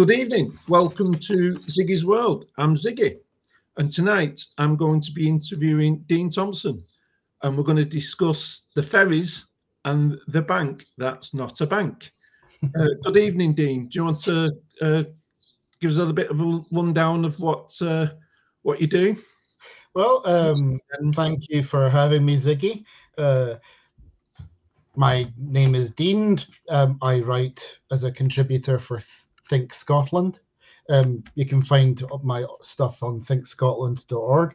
Good evening. Welcome to Ziggy's World. I'm Ziggy, and tonight I'm going to be interviewing Dean Thomson, and we're going to discuss the ferries and the bank that's not a bank. Uh, good evening, Dean. Do you want to uh, give us a little bit of a rundown of what uh, what you do? Well, um, thank you for having me, Ziggy. Uh, my name is Dean. Um, I write as a contributor for Think Scotland. Um, you can find my stuff on thinkscotland.org.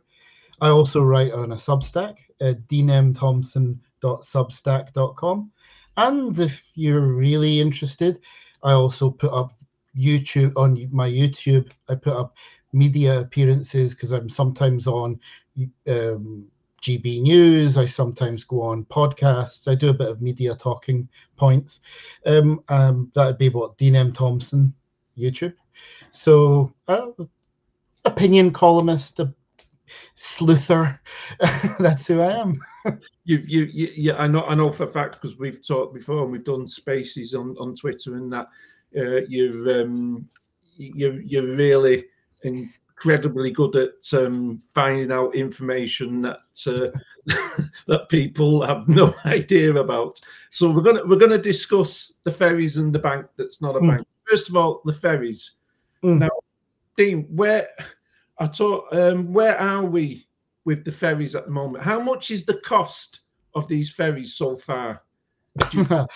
I also write on a Substack, uh, deanmthomson.substack.com. And if you're really interested, I also put up YouTube on my YouTube. I put up media appearances because I'm sometimes on um, GB News. I sometimes go on podcasts. I do a bit of media talking points. Um, um, that would be what Dean. Thomson YouTube. So, uh, opinion columnist, a sleuther. That's who I am. You've, you, you, yeah, I know, I know for a fact because we've talked before and we've done spaces on, on Twitter and that. Uh, you've, um, you, you're really incredibly good at um, finding out information that uh, that people have no idea about. So we're gonna we're gonna discuss the ferries and the bank that's not a mm. bank. First of all, the ferries. Mm. Now, Dean, where I thought, um, where are we with the ferries at the moment? How much is the cost of these ferries so far?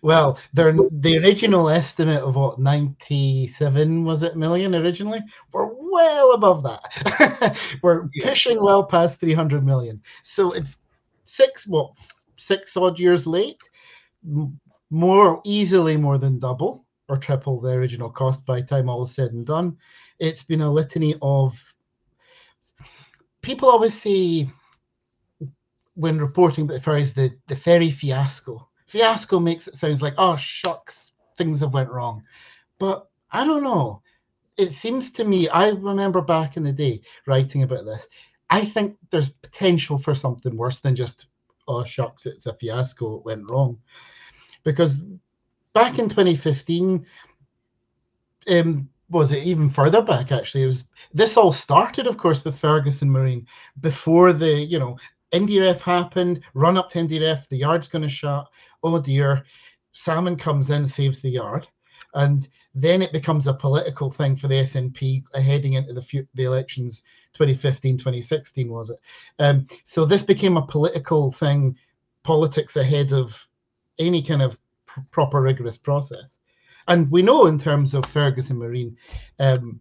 well, the original estimate of what 97 was it million originally? We're well above that. We're yeah. pushing well past 300 million. So it's six what six odd years late, more easily more than double or triple the original cost by the time all is said and done. It's been a litany of people always say when reporting about the ferries the, the ferry fiasco. Fiasco makes it sounds like, oh shucks, things have went wrong. But I don't know. It seems to me, I remember back in the day writing about this. I think there's potential for something worse than just, oh shucks, it's a fiasco, it went wrong. Because back in 2015, um, was it even further back actually? It was this all started, of course, with Ferguson Marine before the you know IndyRef happened, run up to IndyRef, the yard's going to shut. Oh dear, Salmond comes in, saves the yard, and then it becomes a political thing for the SNP heading into the the elections 2015, 2016 was it? Um, so this became a political thing, politics ahead of any kind of proper rigorous process. And we know in terms of Ferguson Marine, um,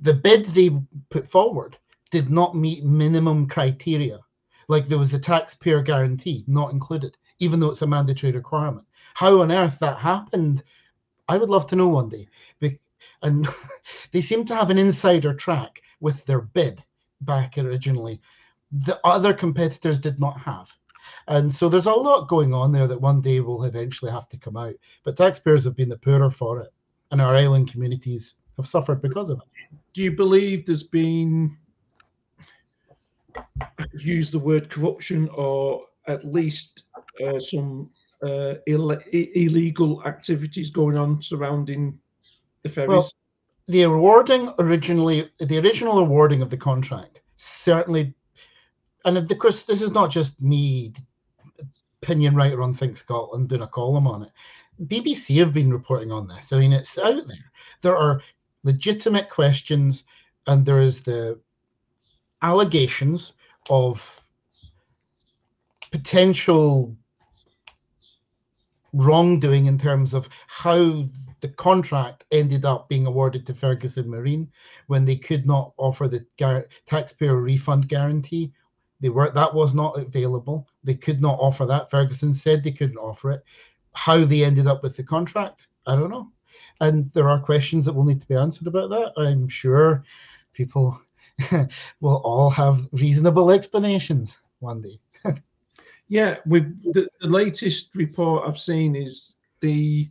the bid they put forward did not meet minimum criteria. Like there was the taxpayer guarantee not included, even though it's a mandatory requirement. How on earth that happened, I would love to know one day. And they seem to have an insider track with their bid back originally. The other competitors did not have. And so there's a lot going on there that one day will eventually have to come out. But taxpayers have been the poorer for it, and our island communities have suffered because of it. Do you believe there's been, use the word corruption, or at least uh, some uh, Ill illegal activities going on surrounding the ferries? Well, the awarding originally, the original awarding of the contract certainly and of course, this is not just me, opinion writer on Think Scotland, doing a column on it. BBC have been reporting on this. I mean, it's out there. There are legitimate questions, and there is the allegations of potential wrongdoing in terms of how the contract ended up being awarded to Ferguson Marine when they could not offer the taxpayer refund guarantee they were that was not available. They could not offer that. Ferguson said they couldn't offer it. How they ended up with the contract, I don't know. And there are questions that will need to be answered about that. I'm sure people will all have reasonable explanations one day. yeah, with the, the latest report I've seen is the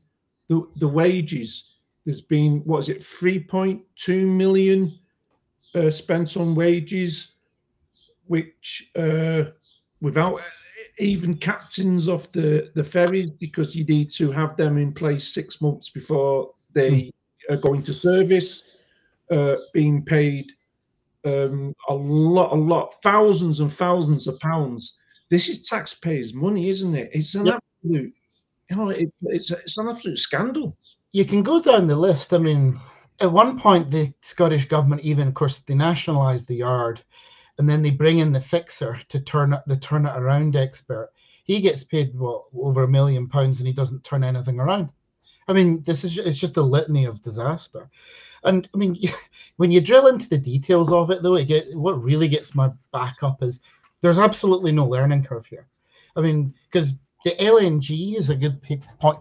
the, the wages. There's been what is it, 3.2 million uh, spent on wages which uh, without even captains of the the ferries because you need to have them in place six months before they mm. are going to service, uh, being paid um, a lot, a lot, thousands and thousands of pounds. This is taxpayers' money, isn't it? It's an yep. absolute, you know, it, it's it's an absolute scandal. You can go down the list. I mean, at one point, the Scottish government even, of course, they nationalised the yard, and then they bring in the fixer to turn the turn it around expert. He gets paid what over a million pounds, and he doesn't turn anything around. I mean, this is it's just a litany of disaster. And I mean, when you drill into the details of it, though, it get what really gets my back up is there's absolutely no learning curve here. I mean, because the LNG is a good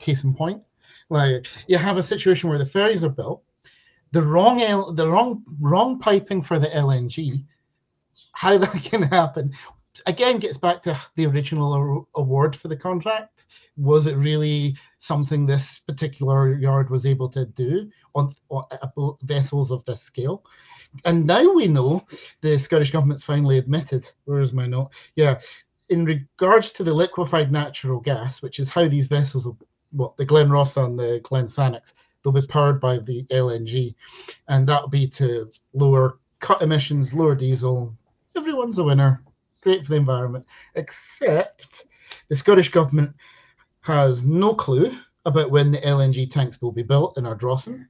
case in point. Like you have a situation where the ferries are built, the wrong L, the wrong wrong piping for the LNG. How that can happen again gets back to the original award for the contract. Was it really something this particular yard was able to do on, on uh, vessels of this scale? And now we know the Scottish government's finally admitted. Where is my note? Yeah, in regards to the liquefied natural gas, which is how these vessels, what the Glen Rosa and the Glen Sannox, they'll be powered by the LNG, and that'll be to lower cut emissions, lower diesel. Everyone's a winner great for the environment, except the Scottish government has no clue about when the LNG tanks will be built in Ardrossan.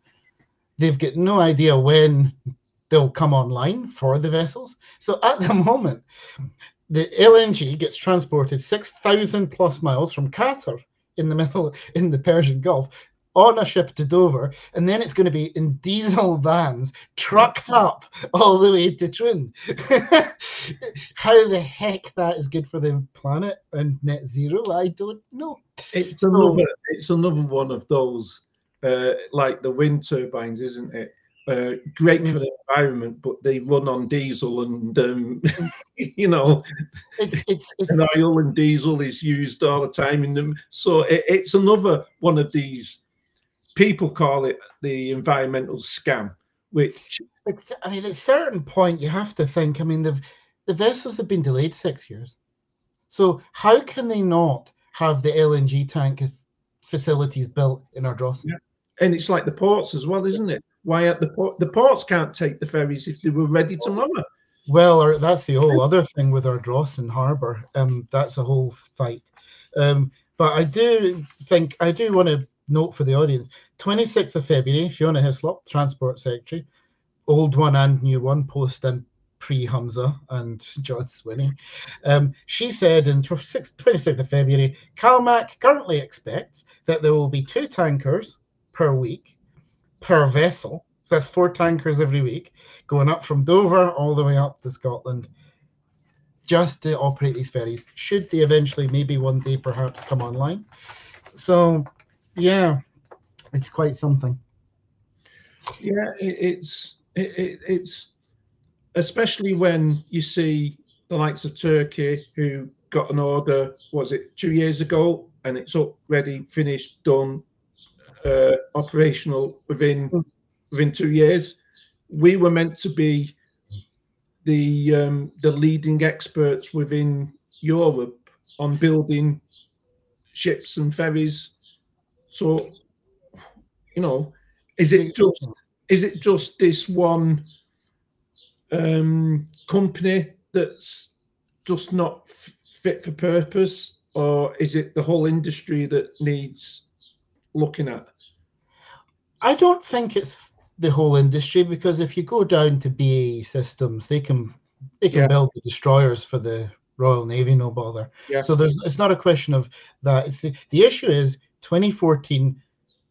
They've got no idea when they'll come online for the vessels. So at the moment, the LNG gets transported 6,000 plus miles from Qatar in the middle in the Persian Gulf on a ship to Dover, and then it's going to be in diesel vans trucked up all the way to Trin. How the heck that is good for the planet and net zero, I don't know. It's so, another, it's another one of those, uh, like the wind turbines, isn't it? Uh, great for mm. the environment, but they run on diesel, and um, you know, it's, it's, it's, and oil and diesel is used all the time in them. So it, it's another one of these people call it the environmental scam, which it's, I mean, at a certain point, you have to think. I mean, the the vessels have been delayed six years, so how can they not have the LNG tank facilities built in Ardrossan? Yeah. And it's like the ports as well, isn't it? Why at the port? The ports can't take the ferries if they were ready tomorrow. Well, that's the whole other thing with Ardrossan Harbour. Um, that's a whole fight. Um, but I do think I do want to note for the audience 26th of February, Fiona Hyslop, Transport Secretary, old one and new one, post and pre Humza and John Swinney. Um, she said in 26th of February, CalMac currently expects that there will be two tankers per week per vessel. So that's four tankers every week going up from Dover all the way up to Scotland just to operate these ferries. Should they eventually, maybe one day perhaps, come online? So yeah, it's quite something. Yeah, it, it's it, it, it's especially when you see the likes of Turkey who got an order was it two years ago? And it's up ready finished done uh, operational within within two years. We were meant to be the um, the leading experts within Europe on building ships and ferries so, you know, is it just is it just this one um, company that's just not fit for purpose, or is it the whole industry that needs looking at? I don't think it's the whole industry because if you go down to BAE Systems, they can they can yeah. build the destroyers for the Royal Navy, no bother. Yeah. So there's it's not a question of that. It's the, the issue is 2014,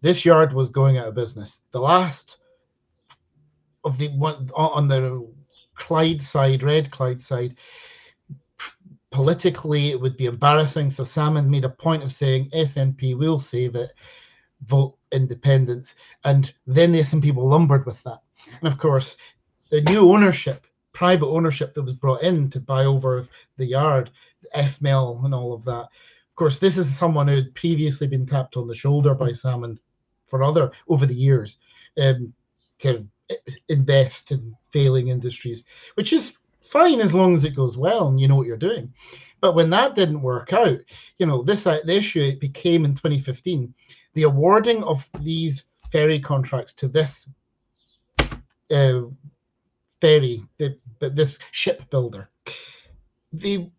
this yard was going out of business. The last of the one on the Clyde side, Red Clyde side, politically it would be embarrassing. So Salmond made a point of saying SNP will save it, vote independence, and then the SNP were lumbered with that. And of course, the new ownership, private ownership that was brought in to buy over the yard, FML and all of that, course, this is someone who had previously been tapped on the shoulder by Salmond for other over the years um, to invest in failing industries, which is fine as long as it goes well and you know what you're doing. But when that didn't work out, you know, this uh, the issue it became in 2015, the awarding of these ferry contracts to this uh, ferry, the, this shipbuilder. The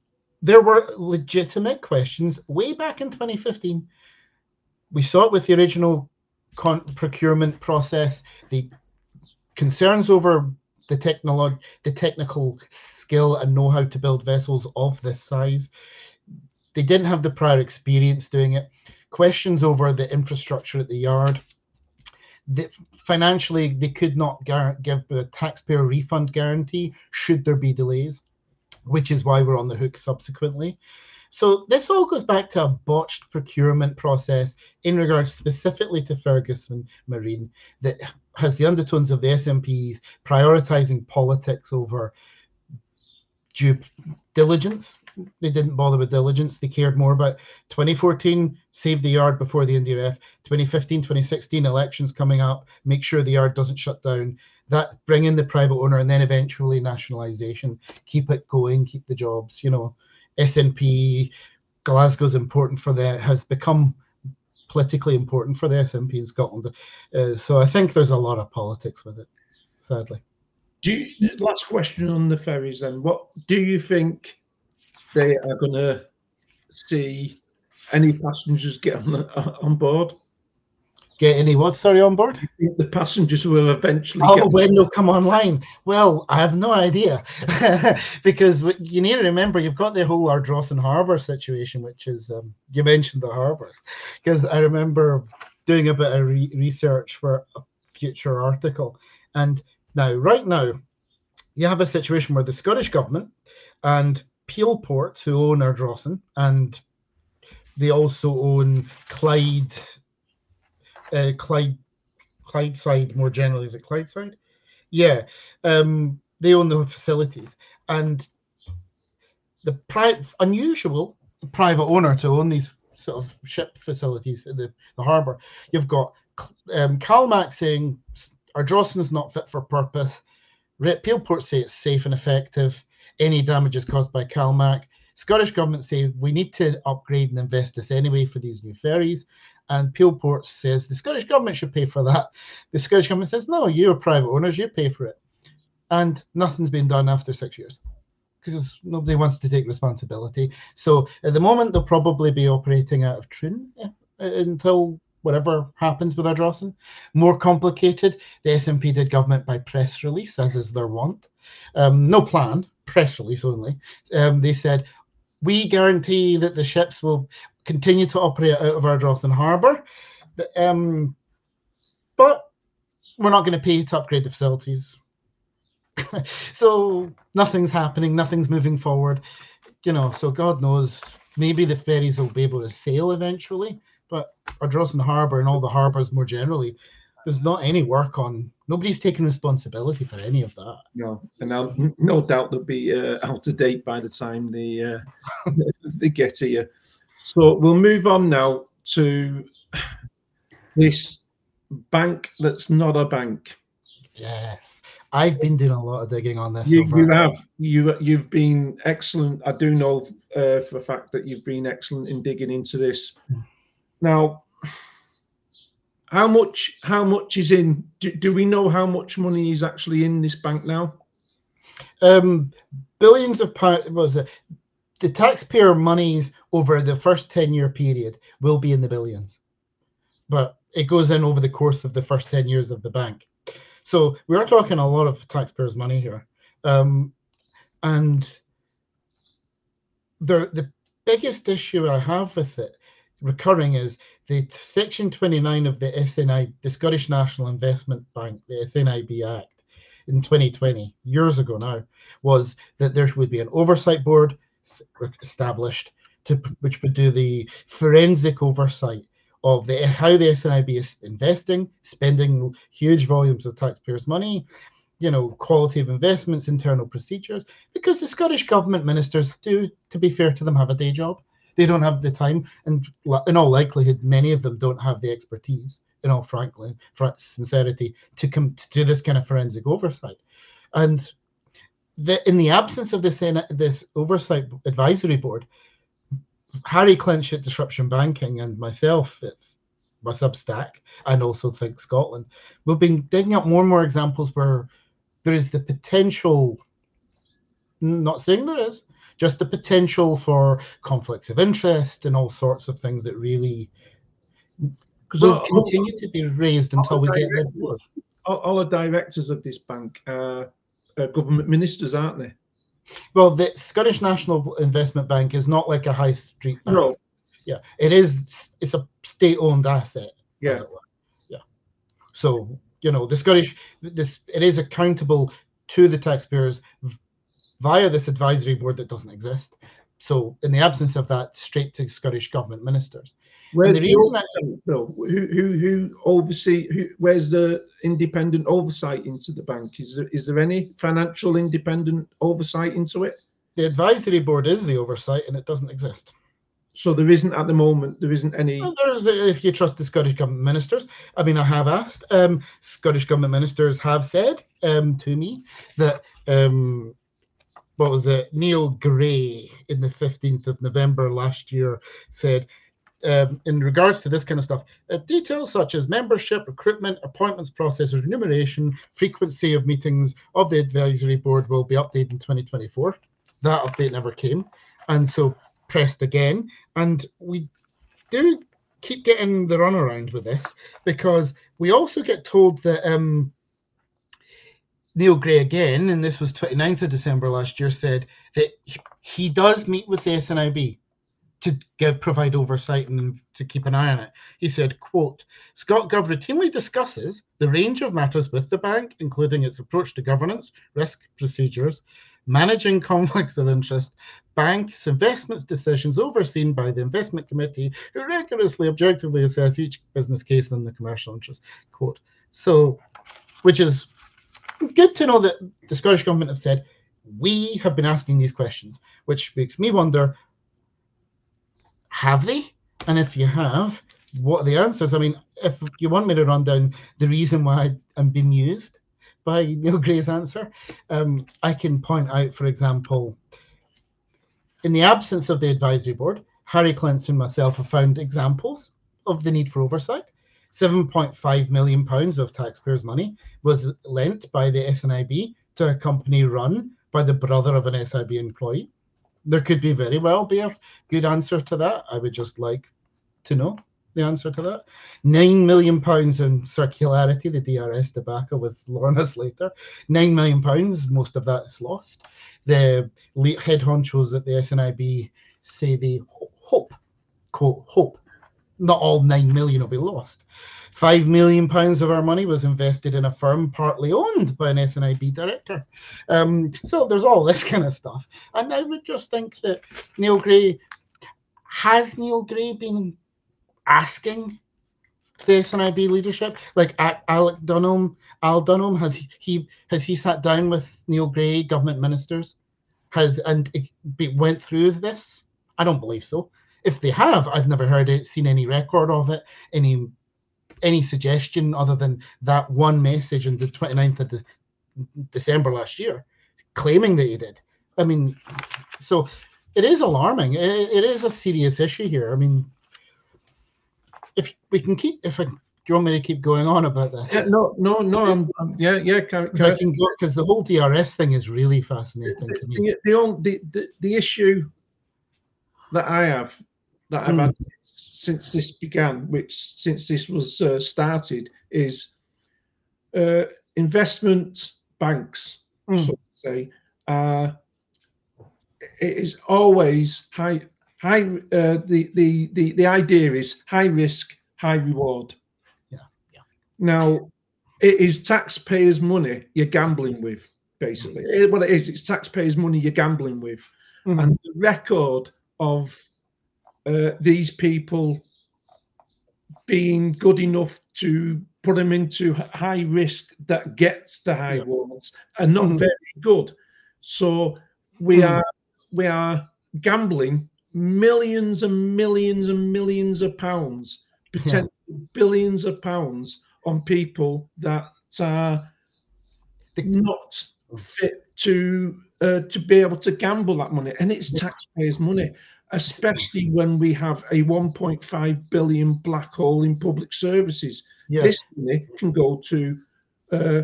there were legitimate questions way back in 2015. We saw it with the original procurement process, the concerns over the technology, the technical skill and know-how to build vessels of this size. They didn't have the prior experience doing it. Questions over the infrastructure at the yard. The, financially, they could not give a taxpayer refund guarantee should there be delays, which is why we're on the hook subsequently. So this all goes back to a botched procurement process in regards specifically to Ferguson Marine that has the undertones of the SNP's prioritizing politics over due diligence. They didn't bother with diligence. They cared more about 2014, save the yard before the IndyRef. 2015, 2016 elections coming up, make sure the yard doesn't shut down. That bring in the private owner and then eventually nationalization. Keep it going, keep the jobs. You know, SNP, Glasgow's important for that, has become politically important for the SNP in Scotland. Uh, so I think there's a lot of politics with it, sadly. Do you, last question on the ferries then? What do you think they are going to see any passengers get on, the, on board? Get any what? Sorry, on board? the passengers will eventually. Oh, when they'll come online. Well, I have no idea, because you need to remember you've got the whole Ardrossan Harbour situation, which is um, you mentioned the harbour, because I remember doing a bit of re research for a future article, and now, right now, you have a situation where the Scottish government and Peel Port, who own Ardrossan, and they also own Clyde, uh, Clyde, Clydeside more generally. Is it Clydeside? Yeah, um, they own the facilities, and the pri- unusual private owner to own these sort of ship facilities in the, the harbour. You've got um, CalMac saying Ardrossan is not fit for purpose. Peelport say it's safe and effective. Any damages caused by CalMac. Scottish government say we need to upgrade and invest this anyway for these new ferries. And Peelport says the Scottish government should pay for that. The Scottish government says, no, you're private owners, you pay for it. And nothing's been done after six years because nobody wants to take responsibility. So at the moment, they'll probably be operating out of uh, until whatever happens with Ardrossan. More complicated, the SNP did government by press release, as is their wont. Um, no plan, press release only. Um, they said, we guarantee that the ships will continue to operate out of Ardrossan Harbour. Um, but we're not going to pay to upgrade the facilities. so nothing's happening, nothing's moving forward. You know, so God knows, maybe the ferries will be able to sail eventually but Ardrossan Harbour and all the harbours more generally, there's not any work on. Nobody's taking responsibility for any of that. No, and no doubt they'll be uh, out of date by the time they uh, they get here. So we'll move on now to this bank that's not a bank. Yes, I've been doing a lot of digging on this. You, you have you you've been excellent. I do know uh, for a fact that you've been excellent in digging into this. Now, how much how much is in? Do, do we know how much money is actually in this bank now? Um, billions of pounds. Was it? The taxpayer monies over the first ten year period will be in the billions, but it goes in over the course of the first ten years of the bank. So we are talking a lot of taxpayers' money here, um, and the the biggest issue I have with it recurring is the section 29 of the SNI, the Scottish National Investment Bank, the SNIB Act in 2020, years ago now, was that there would be an oversight board established to which would do the forensic oversight of the how the SNIB is investing, spending huge volumes of taxpayers' money, you know, quality of investments, internal procedures, because the Scottish government ministers do, to be fair to them, have a day job. They don't have the time, and in all likelihood, many of them don't have the expertise. In all frankly, for sincerity, to come to do this kind of forensic oversight, and the, in the absence of this this oversight advisory board, Harry Clinch at Disruption Banking and myself at my Substack and also Think Scotland, we've been digging up more and more examples where there is the potential, not saying there is, just the potential for conflicts of interest and all sorts of things that really will continue to be raised until we get the board. All, the directors of this bank are, are government ministers, aren't they? Well, the Scottish National Investment Bank is not like a high street bank. No. Yeah, it is. It's a state-owned asset. Yeah. Yeah. So you know the Scottish this it is accountable to the taxpayers via this advisory board that doesn't exist. So in the absence of that, straight to Scottish government ministers. Where's the, the oversight, Bill? Who who who oversee? Who, where's the independent oversight into the bank? Is there is there any financial independent oversight into it? The advisory board is the oversight, and it doesn't exist. So there isn't at the moment. There isn't any. Well, there's if you trust the Scottish government ministers. I mean, I have asked. Um, Scottish government ministers have said um, to me that um, what was it? Neil Gray in the 15th of November last year said um, in regards to this kind of stuff, uh, details such as membership, recruitment, appointments process, remuneration, frequency of meetings of the advisory board will be updated in 2024. That update never came. And so pressed again. And we do keep getting the runaround with this because we also get told that um, Neil Gray again, and this was 29th of December last year, said that he does meet with the SNIB to give, provide oversight and to keep an eye on it. He said, quote, ScotGov routinely discusses the range of matters with the bank, including its approach to governance, risk procedures, managing conflicts of interest, banks, investments decisions overseen by the investment committee, who rigorously objectively assess each business case and the commercial interest. Quote. So, which is good to know that the Scottish Government have said, we have been asking these questions, which makes me wonder have they? And if you have, what are the answers? I mean, if you want me to run down the reason why I'm being used by Neil Gray's answer, um, I can point out, for example, in the absence of the advisory board, Harry Clinch and myself have found examples of the need for oversight. 7.5 million pounds of taxpayers' money was lent by the SNIB to a company run by the brother of an SIB employee there could be very well be a good answer to that. I would just like to know the answer to that. Nine million pounds in circularity, the DRS tobacco with Lorna Slater. Nine million pounds, most of that is lost. The head honchos at the SNIB say they hope, quote, hope, not all nine million will be lost. Five million pounds of our money was invested in a firm partly owned by an SNIB director. Um, so there's all this kind of stuff. And I would just think that Neil Gray has Neil Gray been asking the SNIB leadership, like Alec Denholm, Al Denholm, has he has he sat down with Neil Gray, government ministers, has and went through this? I don't believe so. If they have, I've never heard it, seen any record of it, any any suggestion other than that one message on the 29th of de- December last year, claiming that he did. I mean, so it is alarming. It, it is a serious issue here. I mean, if we can keep, if I, do you want me to keep going on about this? Yeah, no, no, no. I'm, I'm yeah, yeah. Can, can I can go because the whole DRS thing is really fascinating the, to me. The, the, the, the, the issue that I have that I've mm. had since this began, which since this was uh, started, is uh, investment banks, mm. so to say, uh, it is always high. High. Uh, the the the the idea is high risk, high reward. Yeah. Yeah. Now, it is taxpayers' money you're gambling with. Basically, it, what it is, it's taxpayers' money you're gambling with, mm. and the record of uh, these people being good enough to put them into high risk that gets the high yeah. are not mm-hmm. very good. So we mm-hmm. are we are gambling millions and millions and millions of pounds, potentially yeah. billions of pounds on people that are not fit to uh, to be able to gamble that money, and it's taxpayers' money. Especially when we have a 1.5 billion black hole in public services. Yeah. This money can go to uh,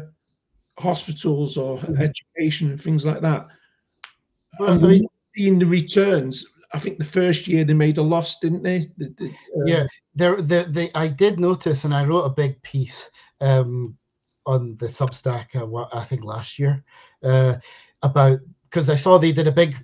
hospitals or Mhm. education and things like that. Well, and I mean, seeing the returns. I think the first year they made a loss, didn't they? The- the, uh, yeah, there, the, the, I did notice, and I wrote a big piece um, on the Substack, uh, what I think last year, uh, about because I saw they did a big,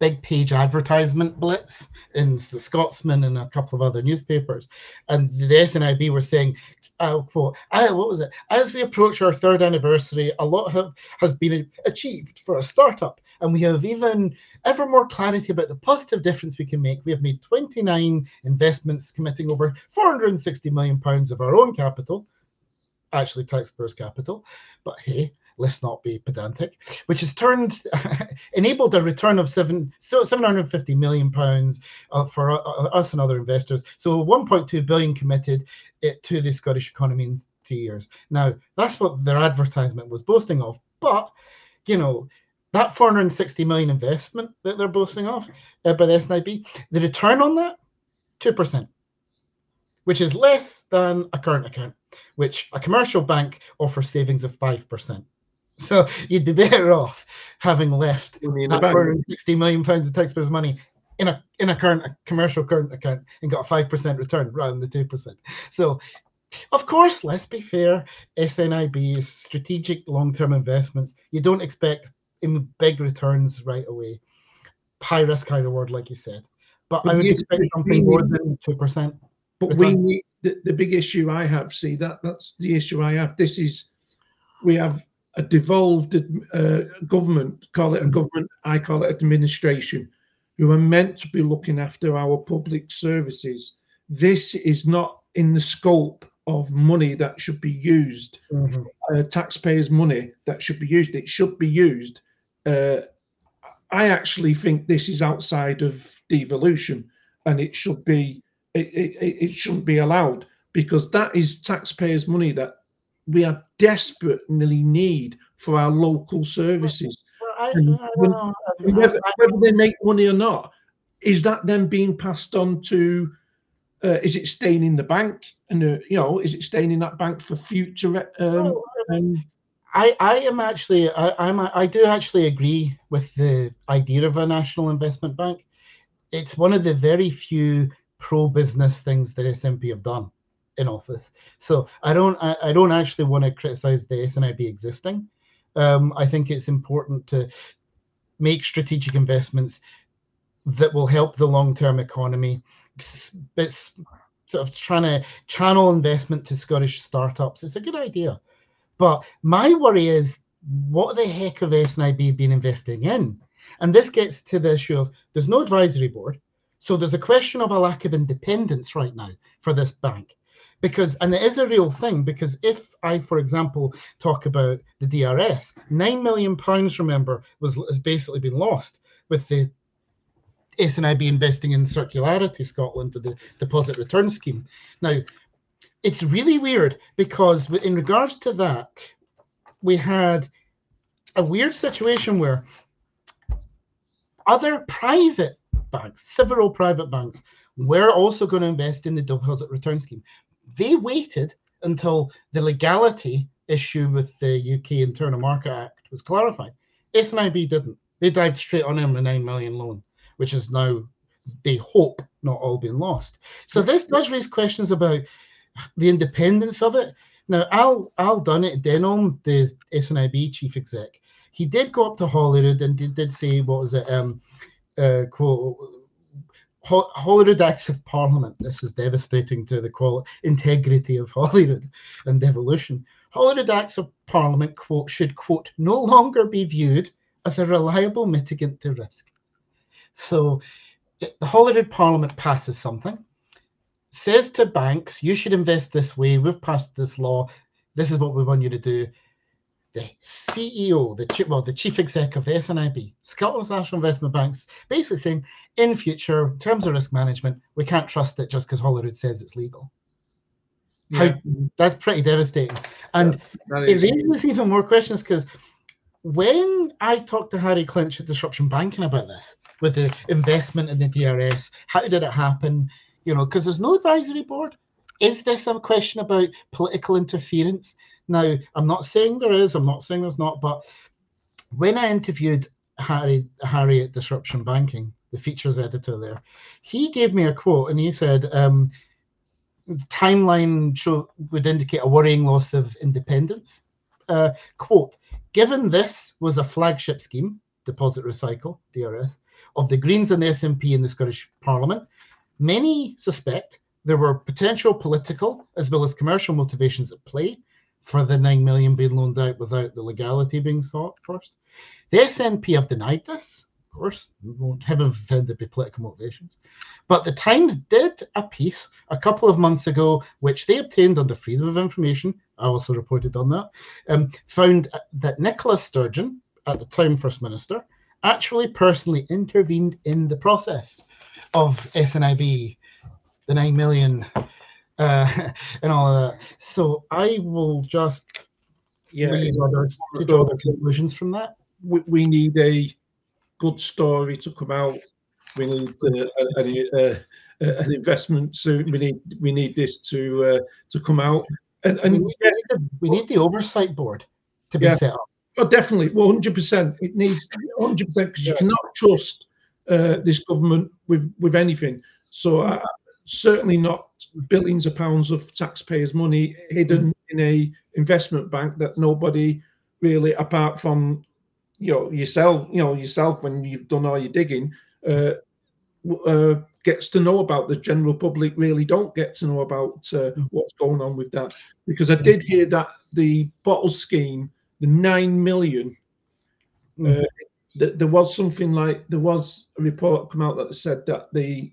big page advertisement blitz in the Scotsman and a couple of other newspapers, and the SNIB were saying. Uh, quote, "Ah, what was it? As we approach our third anniversary, a lot have, has been achieved for a startup, and we have even ever more clarity about the positive difference we can make. We have made 29 investments committing over 460 million pounds of our own capital, actually taxpayers' capital, but hey, let's not be pedantic, which has turned enabled a return of seven so 750 million pounds uh, for uh, us and other investors. So 1.2 billion committed uh, to the Scottish economy in three years. Now that's what their advertisement was boasting of, but you know that 460 million investment that they're boasting of uh, by the SNIB, the return on that, 2%, which is less than a current account, which a commercial bank offers savings of 5%. So you'd be better off having left money in the that bank. 460 million pounds of taxpayers' money in a in a current a commercial current account and got a 5% return rather than the 2%. So of course, let's be fair, SNIB is strategic long-term investments. You don't expect in big returns right away. High risk, high reward, like you said. But, But I would expect something more than two percent. But we need the, the big issue I have. See that that's the issue I have. This is we have a devolved uh, government. Call it a Mhm. government. I call it administration, who are meant to be looking after our public services. This is not in the scope of money that should be used uh, taxpayers' money that should be used. It should be used. Uh, I actually think this is outside of devolution, and it should be. It, it, it shouldn't be allowed because that is taxpayers' money that we are desperately need for our local services. Well, I, when- I- Whether, whether they make money or not, is that then being passed on to? Uh, is it staying in the bank, and uh, you know, is it staying in that bank for future? Um, um, I, I am actually I, I'm I do actually agree with the idea of a national investment bank. It's one of the very few pro-business things that SNP have done in office. So I don't I, I don't actually want to criticize the SNIB existing. Um, I think it's important to make strategic investments that will help the long-term economy. It's sort of trying to channel investment to Scottish startups. It's a good idea. But my worry is what the heck have SNIB been investing in? And this gets to the issue of there's no advisory board. So there's a question of a lack of independence right now for this bank. Because, and it is a real thing, because if I, for example, talk about the DRS, nine million pounds, remember, was has basically been lost with the SNIB investing in Circularity Scotland for the deposit return scheme. Now, it's really weird because in regards to that, we had a weird situation where other private banks, several private banks, were also going to invest in the deposit return scheme. They waited until the legality issue with the UK Internal Market Act was clarified. SNIB didn't. They dived straight on in the 9 million loan, which is now, they hope, not all been lost. So this does raise questions about the independence of it. Now, Al Al Dunnett, Denholm, the SNIB chief exec, he did go up to Holyrood and did, did say, what was it, um, uh, quote, Holyrood Acts of Parliament. This is devastating to the integrity of Holyrood and devolution. Holyrood Acts of Parliament, quote, should, quote, no longer be viewed as a reliable mitigant to risk. So the Holyrood Parliament passes something, says to banks, you should invest this way. We've passed this law. This is what we want you to do. The CEO, the chief, well, the chief exec of the SNIB, Scotland's National Investment Banks, basically saying, in future, in terms of risk management, we can't trust it just because Holyrood says it's legal. yeah, That's pretty devastating. And that it is- raises even more questions because when I talked to Harry Clinch at Disruption Banking about this, with the investment in the DRS? How did it happen? You know, because there's no advisory board. Is this a question about political interference? Now, I'm not saying there is. I'm not saying there's not. But when I interviewed Harry Harry at Disruption Banking, the features editor there, he gave me a quote and he said. Um, timeline show would indicate a worrying loss of independence. Uh, quote, given this was a flagship scheme, deposit recycle, DRS, of the Greens and the SNP in the Scottish Parliament, many suspect there were potential political as well as commercial motivations at play for the 9 million being loaned out without the legality being sought first. The SNP have denied this, of course, heaven forbid there be political motivations. But the Times did a piece a couple of months ago, which they obtained under freedom of information. I also reported on that. Um, found that Nicola Sturgeon, at the time First Minister, actually personally intervened in the process of SNIB, the nine million, uh, and all of that. So I will just Yeah, leave others to draw their conclusions from that. we, we need a good story to come out. We need uh, a, a, a, an investment soon. We need we need this to uh, to come out. And We and need, we need the, we need the oversight board to be Yeah. set up. oh, definitely, one hundred percent. It needs one hundred percent because you cannot trust uh, this government with with anything. So certainly not billions of pounds of taxpayers' money hidden in a investment bank that nobody really, apart from you know yourself, you know yourself when you've done all your digging, uh, uh, gets to know about. The general public really don't get to know about uh, what's going on with that because I did hear that the bottle scheme, the nine million. Uh, th- there was something like there was a report come out that said that the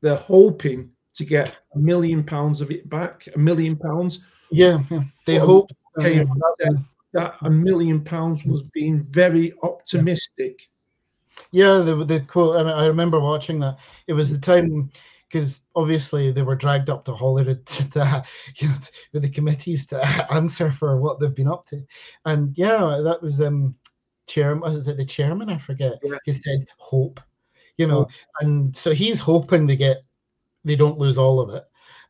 they're hoping to get a million pounds of it back, a million pounds. Yeah, yeah. they hope. okay, yeah, that- That a million pounds was being very optimistic. yeah, the the quote. I, mean, I remember watching that. It was the time because obviously they were dragged up to Holyrood to, to you know to the committees to answer for what they've been up to, and yeah, that was um chairman. Was it the chairman? I forget. Yeah. He said hope, you know, and so he's hoping they get they don't lose all of it,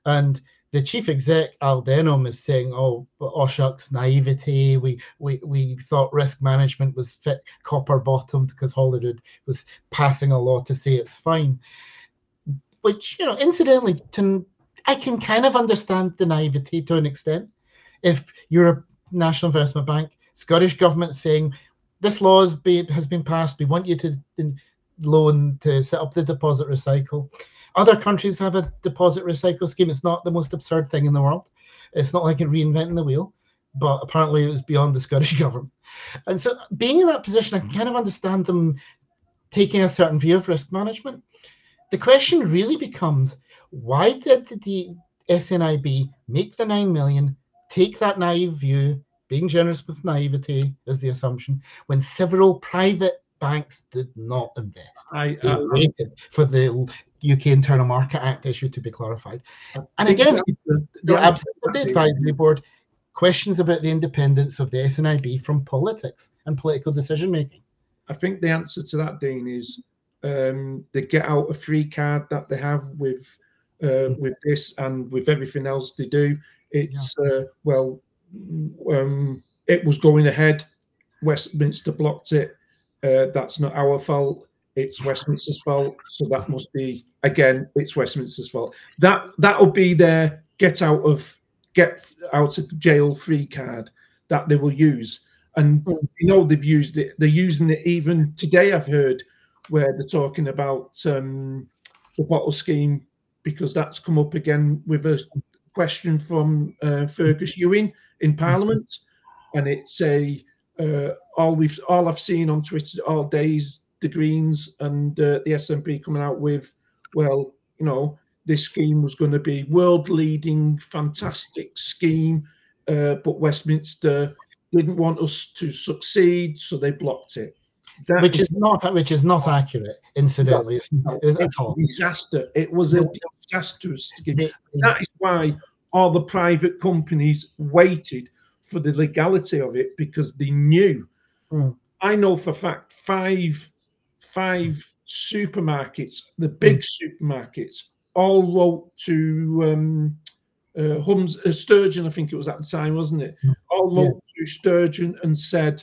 and the chief exec Al Denholm is saying, "Oh, but oh shucks, naivety. We we we thought risk management was fit copper bottomed because Holyrood was passing a law to say it's fine." Which you know, incidentally, to, I can kind of understand the naivety to an extent. If you're a national investment bank, Scottish government saying this law has been has been passed, we want you to loan to set up the deposit recycle. Other countries have a deposit recycle scheme. It's not the most absurd thing in the world. It's not like reinventing the wheel, but apparently it was beyond the Scottish government. And so, being in that position, I can kind of understand them taking a certain view of risk management. The question really becomes why did the SNIB make the 9 million, take that naive view, being generous with naivety is the assumption, when several private banks did not invest? I, They I- waited for the UK Internal Market Act issue to be clarified. And again, the the The absence of the advisory board, questions about the independence of the SNIB from politics and political decision making. I think the answer to that, Dean, is um, the get out a free card that they have with uh, with this and with everything else they do. It's uh, well, um, it was going ahead. Westminster blocked it. Uh, that's not our fault. It's Westminster's fault. So that must be again, it's Westminster's fault. That that'll be their get out of get out of jail free card that they will use. And you know they've used it. They're using it even today. I've heard where they're talking about um, the bottle scheme because that's come up again with a question from uh, Fergus Ewing in Parliament, and it's a uh, all we've all I've seen on Twitter all days the Greens and uh, the SNP coming out with, well, you know, this scheme was going to be world leading, fantastic scheme, uh, but Westminster didn't want us to succeed, so they blocked it. That Which is not which is not accurate, incidentally. It's not it at was all. a disaster. It was a disastrous scheme. That is why all the private companies waited for the legality of it because they knew. Mm. I know for a fact five five supermarkets, the big supermarkets, all wrote to um, uh, Hums, uh, Sturgeon, I think it was at the time, wasn't it? All wrote yeah. to Sturgeon and said,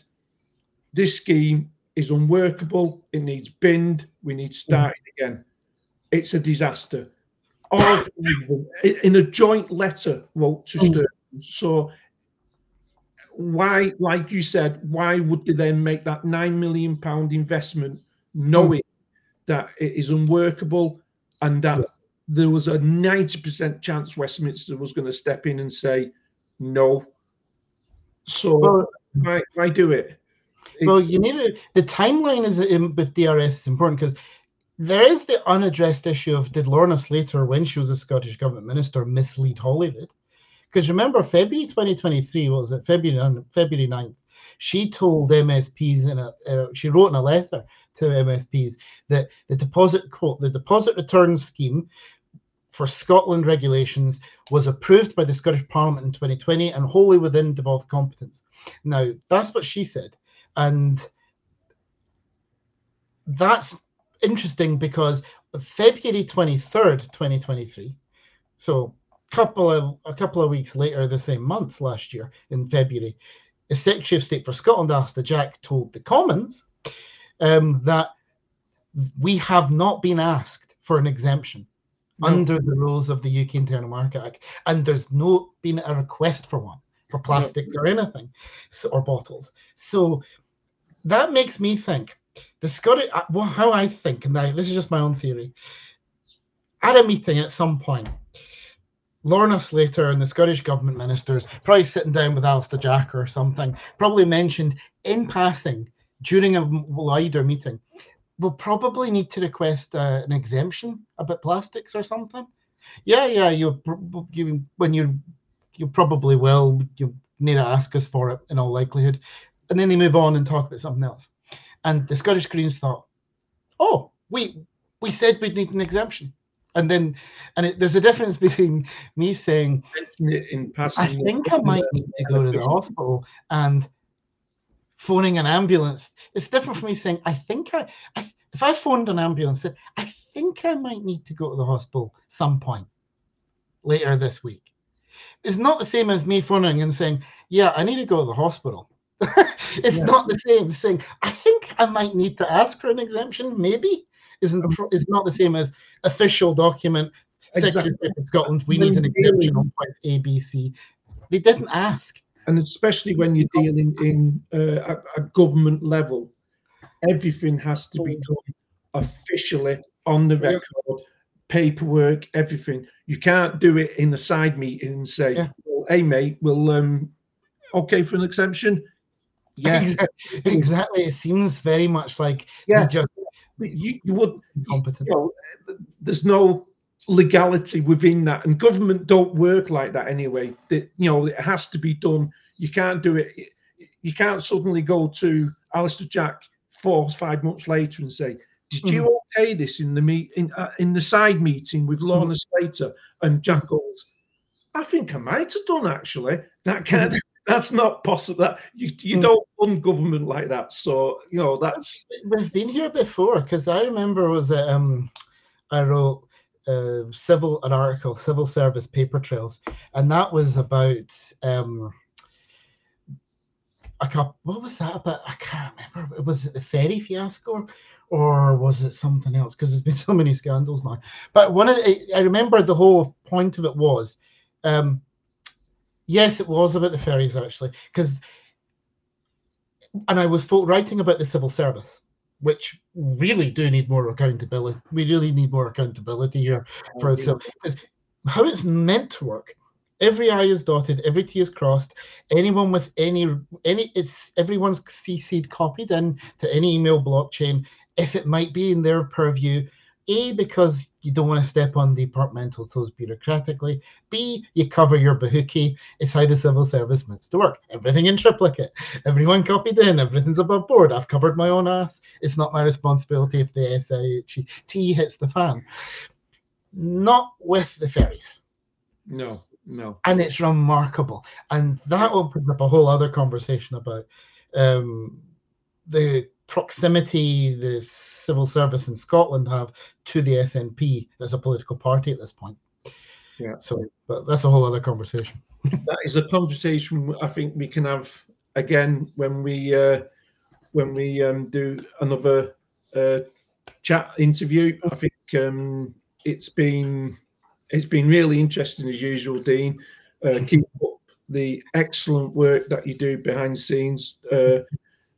this scheme is unworkable. It needs binned. We need starting mm. again. It's a disaster. All in a joint letter wrote to. Sturgeon. So why, like you said, why would they then make that nine million pound investment, knowing mm. that it is unworkable and that yeah. there was a ninety percent chance Westminster was going to step in and say no. So well, why, why do it? It's, well, you need to, the timeline is in, with DRS is important because there is the unaddressed issue of did Lorna Slater, when she was a Scottish government minister, mislead Holyrood? Because remember, February 2023 what was it February February 9th? She told MSPs in a she wrote in a letter to MSPs that the deposit quote the deposit return scheme for Scotland regulations was approved by the Scottish Parliament in 2020 and wholly within devolved competence. Now that's what she said, and that's interesting because February 23rd, 2023. So couple of a couple of weeks later, the same month last year in February, the Secretary of State for Scotland, Alister Jack, told the Commons um, that we have not been asked for an exemption no. under the rules of the UK Internal Market Act, and there's no been a request for one for plastics no. or anything so, or bottles. So that makes me think the Scottish. Uh, well, how I think, and I, this is just my own theory. At a meeting at some point, Lorna Slater and the Scottish government ministers, probably sitting down with Alister Jack or something, probably mentioned in passing during a wider meeting, we'll probably need to request uh, an exemption about plastics or something. Yeah, yeah, you, you when you you probably will. You need to ask us for it in all likelihood, and then they move on and talk about something else. And the Scottish Greens thought, oh, we we said we'd need an exemption and then and it, there's a difference between me saying in I think I might need to go to the hospital and phoning an ambulance. It's different from me saying I think I, I if I phoned an ambulance, I think I might need to go to the hospital some point later this week. It's not the same as me phoning and saying, "Yeah, I need to go to the hospital." it's yeah. not the same saying, "I think I might need to ask for an exemption, maybe." Isn't is not the same as official document. Exactly. Secretary of Scotland, we need an exemption on points A, B, C. They didn't ask. And especially when you're dealing in uh, government level, everything has to be done officially on the record, paperwork, everything. You can't do it in a side meeting and say, yeah. well, "Hey, mate, we'll um, okay for an exemption." Yeah, exactly. It seems very much like yeah. just you, you would competent. You know, there's no legality within that, and government don't work like that anyway. That you know, it has to be done. You can't do it. You can't suddenly go to Alister Jack four or five months later and say, "Did you mm. okay this in the meet in uh, in the side meeting with Lorna mm. Slater?" And Jack goes, "I think I might have done actually." That can't. Mm that's not possible. That you you hmm. don't run government like that. So you know that's we've been here before because I remember was um I wrote uh, civil an article civil service paper trails and that was about um a couple what was that about i can't remember it was it the ferry fiasco or was it something else because there's been so many scandals now but one of the, i remember the whole point of it was um Yes, it was about the ferries actually, because and I was writing about the civil service, which really do need more accountability. We really need more accountability here for the because how it's meant to work. Every I is dotted, every T is crossed. Anyone with any any it's everyone's CC'd copied in to any email blockchain if it might be in their purview a, because you don't want to step on departmental toes bureaucratically. B, you cover your bahookie. It's how the civil service meant to work. Everything in triplicate. Everyone copied in. Everything's above board. I've covered my own ass. It's not my responsibility if the SIT hits the fan. Not with the ferries. No, no. And it's remarkable. And that opens up a whole other conversation about um, the proximity the civil service in Scotland have to the SNP as a political party at this point. Yeah. So, but that's a whole other conversation. that is a conversation I think we can have again when we uh, when we um, do another uh, chat interview. I think um, it's been it's been really interesting as usual, Dean. Uh, keep up the excellent work that you do behind the scenes, uh,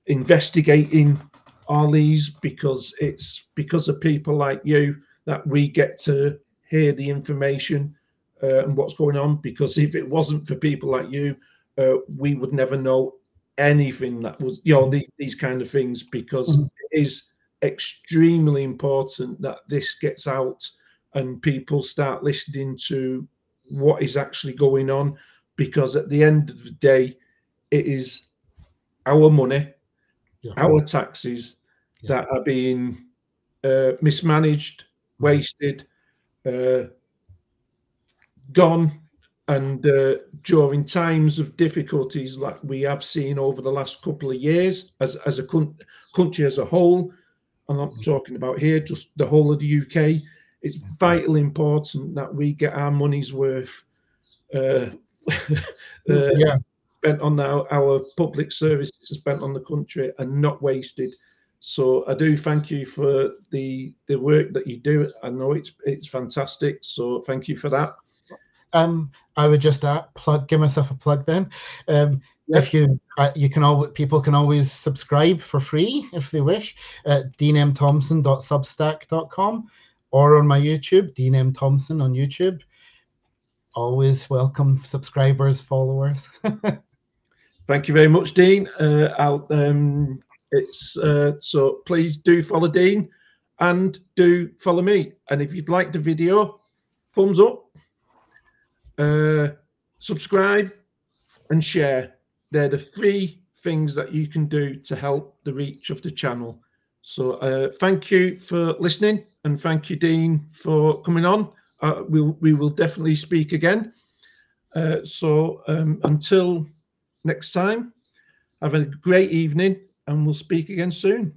investigating all these because it's because of people like you that we get to hear the information uh, and what's going on. Because if it wasn't for people like you, uh, we would never know anything that was, you know, these, these kind of things because mm-hmm. it is extremely important that this gets out and people start listening to what is actually going on because at the end of the day, it is our money, yeah. our taxes yeah. that are being uh, mismanaged, wasted, uh, gone, and uh, during times of difficulties like we have seen over the last couple of years, as as a country as a whole, and I'm not mm-hmm. talking about here, just the whole of the UK. It's vitally important that we get our money's worth uh, uh, yeah. Spent on our, our public services spent on the country and not wasted. So I do thank you for the the work that you do. I know it's it's fantastic. So thank you for that. Um, I would just uh, plug, give myself a plug then. Um, If you uh, you can all people can always subscribe for free if they wish at deanmthomson.substack.com or on my YouTube, Dean M. Thomson on YouTube. Always welcome subscribers, followers. Thank you very much, Dean. Uh, um, it's uh, so please do follow Dean and do follow me. And if you'd like the video, thumbs up, uh, subscribe, and share. They're the three things that you can do to help the reach of the channel. So uh, thank you for listening, and thank you, Dean, for coming on. Uh, we'll, we will definitely speak again. Uh, so um, until next time, have a great evening, and we'll speak again soon.